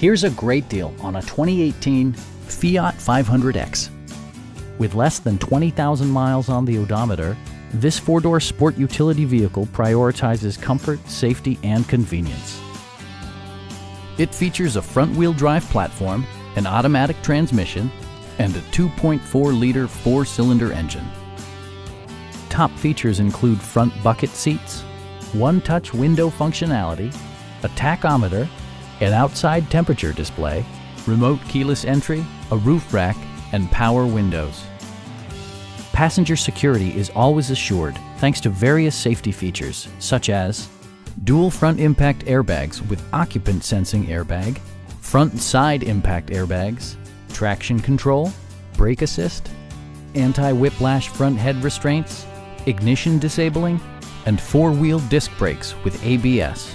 Here's a great deal on a 2018 Fiat 500X. With less than 20,000 miles on the odometer, this four-door sport utility vehicle prioritizes comfort, safety, and convenience. It features a front-wheel drive platform, an automatic transmission, and a 2.4-liter four-cylinder engine. Top features include front bucket seats, one-touch window functionality, a tachometer, an outside temperature display, remote keyless entry, a roof rack, and power windows. Passenger security is always assured thanks to various safety features such as dual front impact airbags with occupant sensing airbag, front side impact airbags, traction control, brake assist, anti-whiplash front head restraints, ignition disabling, and four-wheel disc brakes with ABS.